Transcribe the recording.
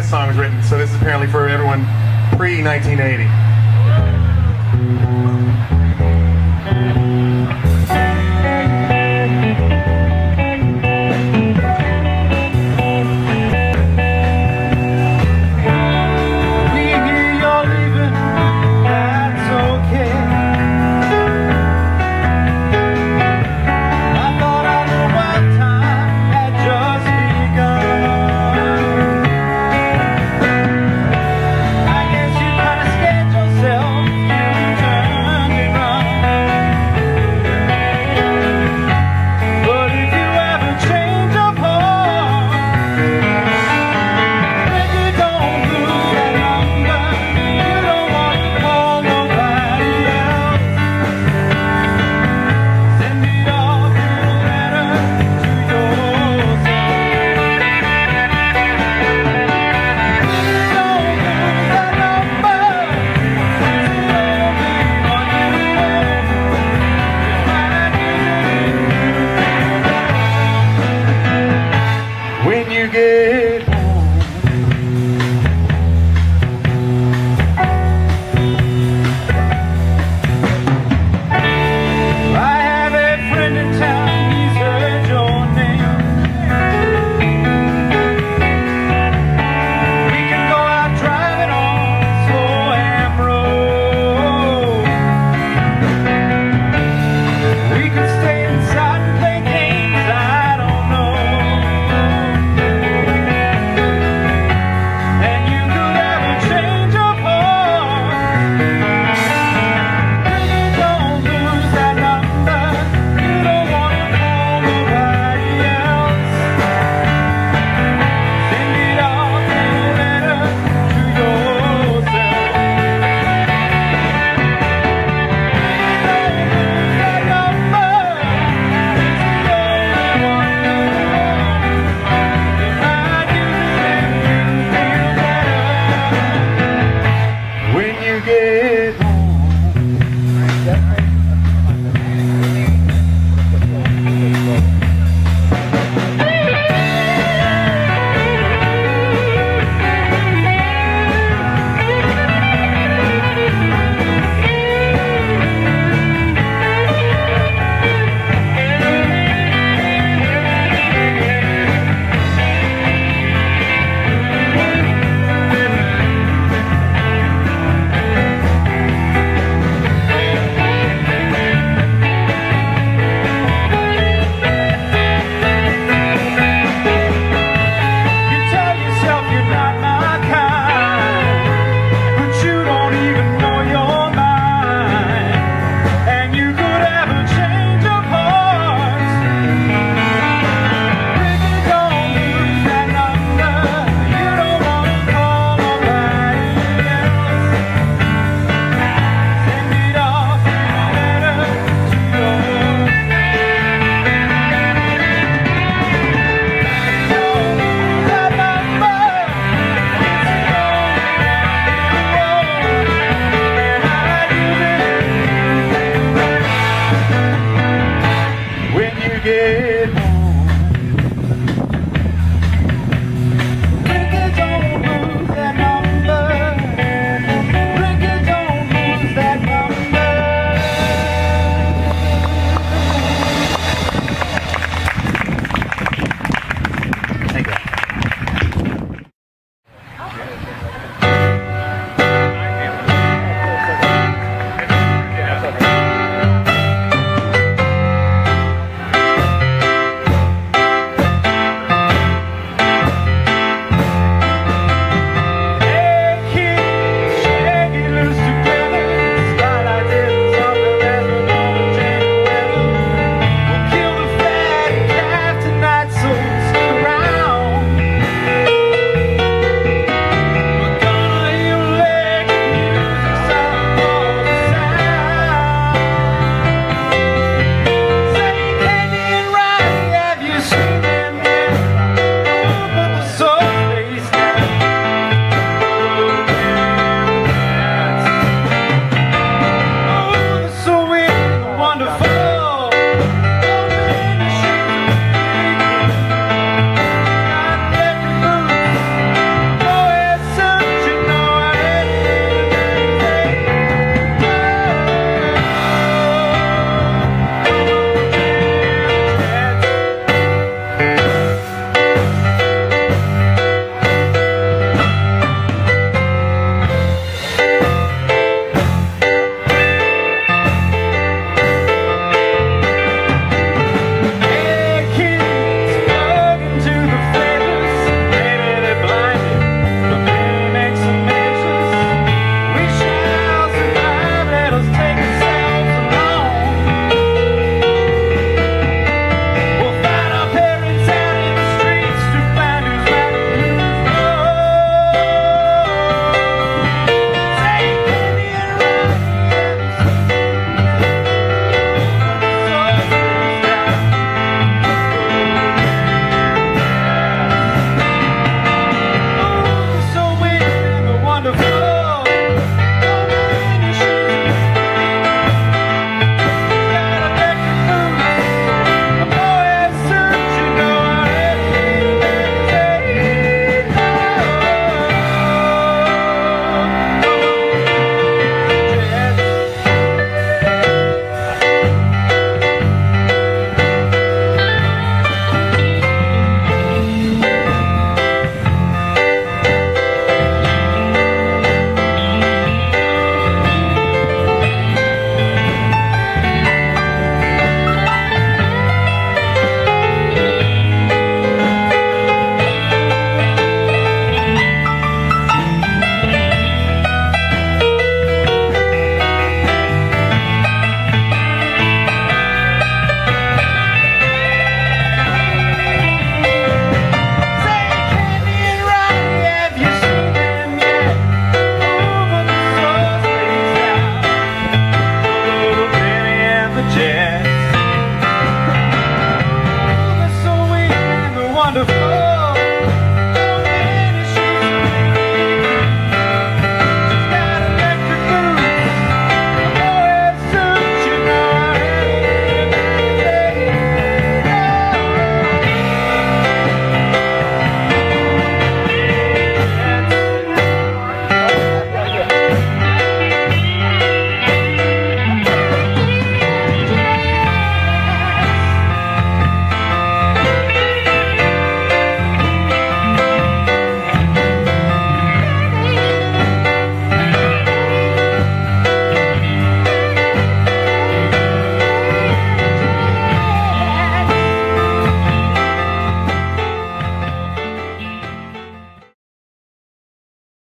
this song was written. So this is apparently for everyone pre 1980. Again.